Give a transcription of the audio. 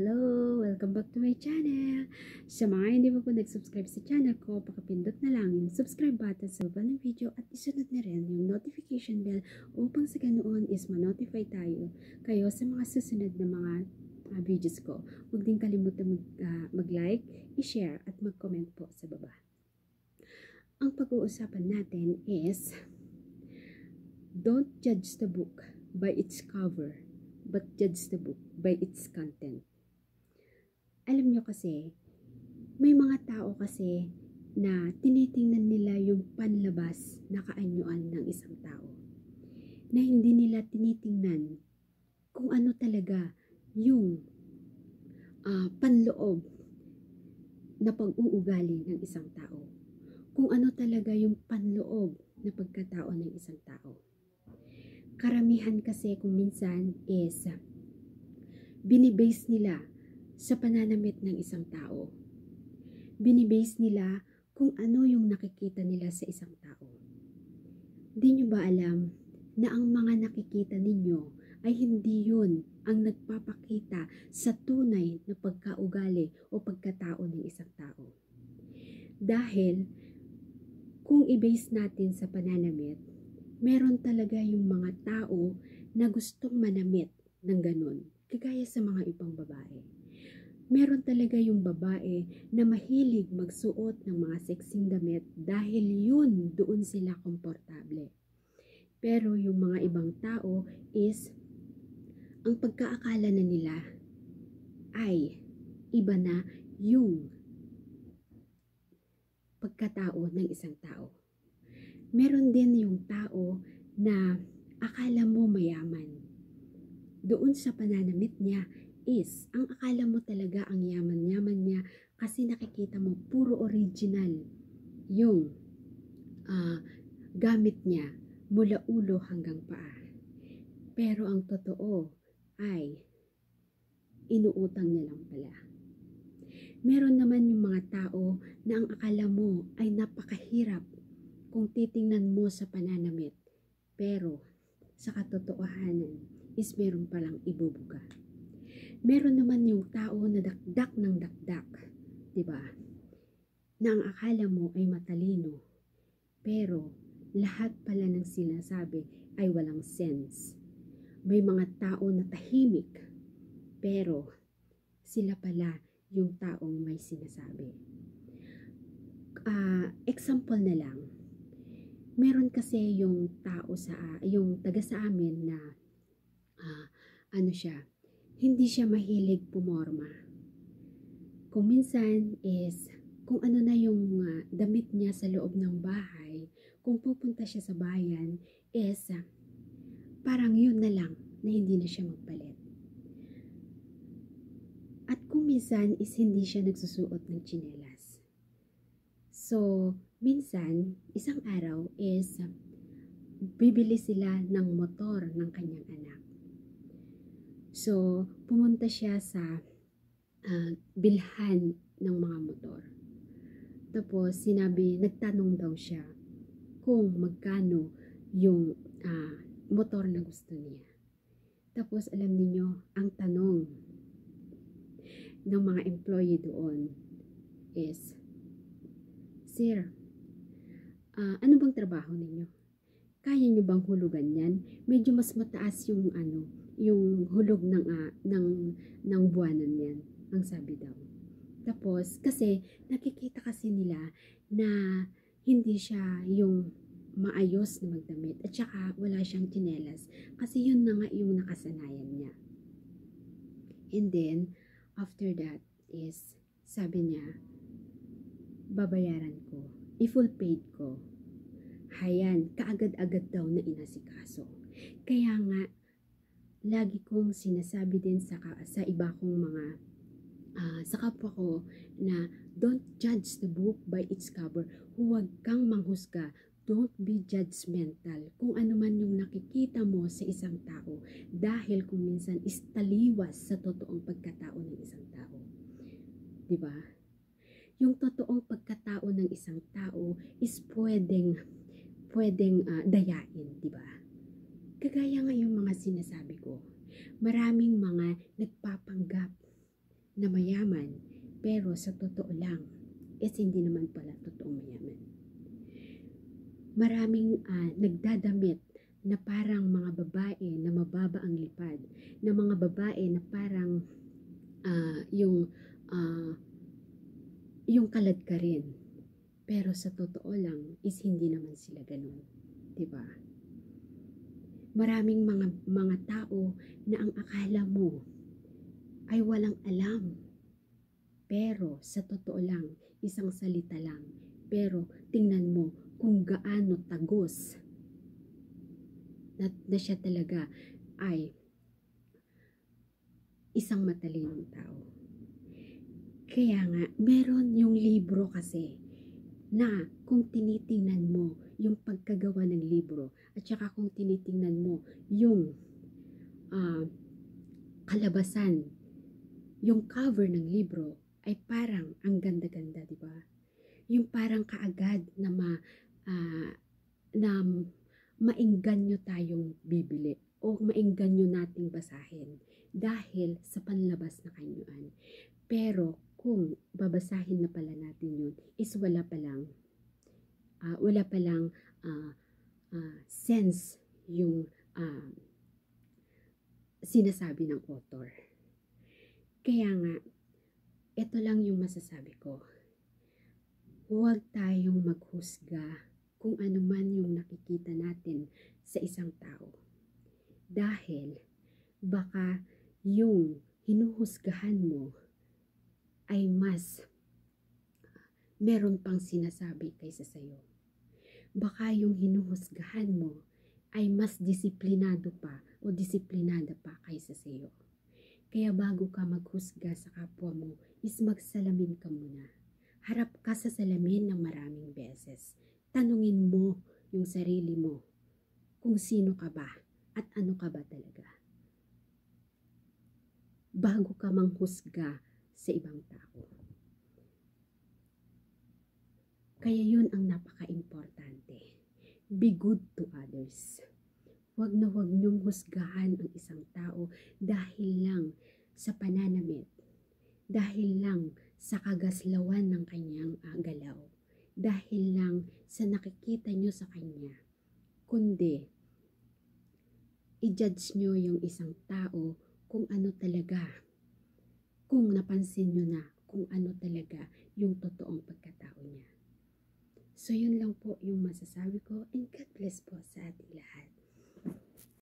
Hello! Welcome back to my channel! Sa mga hindi pa po nag-subscribe sa channel ko, pakapindot na lang yung subscribe button sa baba ng video at isunod na rin yung notification bell upang sa ganoon is ma-notify tayo kayo sa mga susunod na mga uh, videos ko. Huwag din kalimutan mag, uh, mag-like, i-share at mag-comment po sa baba. Ang pag-uusapan natin is Don't judge the book by its cover, but judge the book by its content alam nyo kasi, may mga tao kasi na tinitingnan nila yung panlabas na kaanyuan ng isang tao. Na hindi nila tinitingnan kung ano talaga yung uh, panloob na pag-uugali ng isang tao. Kung ano talaga yung panloob na pagkatao ng isang tao. Karamihan kasi kung minsan is binibase nila sa pananamit ng isang tao. Binibase nila kung ano yung nakikita nila sa isang tao. Di nyo ba alam na ang mga nakikita ninyo ay hindi yun ang nagpapakita sa tunay na pagkaugali o pagkatao ng isang tao. Dahil kung i-base natin sa pananamit, meron talaga yung mga tao na gustong manamit ng ganun, kagaya sa mga ibang babae meron talaga yung babae na mahilig magsuot ng mga sexing damit dahil yun doon sila komportable. Pero yung mga ibang tao is ang pagkaakala na nila ay iba na yung pagkatao ng isang tao. Meron din yung tao na akala mo mayaman. Doon sa pananamit niya, is, ang akala mo talaga ang yaman-yaman niya kasi nakikita mo puro original yung uh, gamit niya mula ulo hanggang paa. Pero ang totoo ay inuutang niya lang pala. Meron naman yung mga tao na ang akala mo ay napakahirap kung titingnan mo sa pananamit. Pero sa katotohanan is meron palang ibubuga. Meron naman yung tao na dakdak ng dakdak, 'di ba? Na ang akala mo ay matalino, pero lahat pala ng sinasabi ay walang sense. May mga tao na tahimik, pero sila pala yung taong may sinasabi. Uh, example na lang, meron kasi yung tao sa, yung taga sa amin na, uh, ano siya, hindi siya mahilig pumorma. Kung minsan is, kung ano na yung uh, damit niya sa loob ng bahay, kung pupunta siya sa bayan, is uh, parang yun na lang na hindi na siya magpalit. At kung minsan is hindi siya nagsusuot ng chinelas. So, minsan, isang araw is uh, bibili sila ng motor ng kanyang anak. So, pumunta siya sa uh, bilhan ng mga motor. Tapos, sinabi, nagtanong daw siya kung magkano yung uh, motor na gusto niya. Tapos, alam niyo ang tanong ng mga employee doon is, Sir, uh, ano bang trabaho ninyo? Kaya niyo bang hulugan yan? Medyo mas mataas yung ano, yung hulog ng, uh, ng, ng buwanan yan, ang sabi daw. Tapos, kasi nakikita kasi nila na hindi siya yung maayos na magdamit at saka wala siyang tinelas kasi yun na nga yung nakasanayan niya. And then, after that is, sabi niya, babayaran ko, i-full paid ko. Hayan, kaagad-agad daw na inasikaso. Kaya nga, lagi kong sinasabi din sa, sa iba kong mga uh, sa kapwa ko na don't judge the book by its cover. Huwag kang manghusga. Don't be judgmental kung ano man yung nakikita mo sa isang tao dahil kung minsan is taliwas sa totoong pagkatao ng isang tao. 'Di ba? Yung totoong pagkatao ng isang tao is pwedeng pwedeng uh, dayain, 'di ba? Kagaya nga yung mga sinasabi ko, maraming mga nagpapanggap na mayaman pero sa totoo lang is hindi naman pala totoong mayaman. Maraming ah, nagdadamit na parang mga babae na mababa ang lipad, na mga babae na parang ah, yung ah, yung kalad ka rin. Pero sa totoo lang is hindi naman sila ganun. 'Di ba? Maraming mga mga tao na ang akala mo ay walang alam. Pero sa totoo lang, isang salita lang. Pero tingnan mo kung gaano tagos na, na siya talaga ay isang matalinong tao. Kaya nga, meron yung libro kasi na kung tinitingnan mo yung pagkagawa ng libro at saka kung tinitingnan mo yung ah, kalabasan, yung cover ng libro ay parang ang ganda-ganda, di ba? Yung parang kaagad na ma ah, na maingganyo tayong bibili o maingganyo nating basahin dahil sa panlabas na kanyuan. Pero kung babasahin na pala natin yun, is wala pa lang, ah, wala pa lang ah, ah, sense yung ah, sinasabi ng author. Kaya nga, ito lang yung masasabi ko. Huwag tayong maghusga kung ano man yung nakikita natin sa isang tao. Dahil baka yung hinuhusgahan mo ay mas meron pang sinasabi kaysa sa'yo. Baka yung hinuhusgahan mo ay mas disiplinado pa o disiplinada pa kaysa sa'yo. Kaya bago ka maghusga sa kapwa mo, is magsalamin ka muna. Harap ka sa salamin ng maraming beses. Tanungin mo yung sarili mo kung sino ka ba at ano ka ba talaga. Bago ka manghusga sa ibang tao. Kaya yun ang napaka-importante. Be good to others. Huwag na huwag niyong husgahan ang isang tao dahil lang sa pananamit. Dahil lang sa kagaslawan ng kanyang uh, galaw. Dahil lang sa nakikita niyo sa kanya. Kundi, i-judge niyo yung isang tao kung ano talaga. Kung napansin niyo na kung ano talaga yung totoong pagkatao niya. So, yun lang po yung masasabi ko and God bless po sa ating lahat.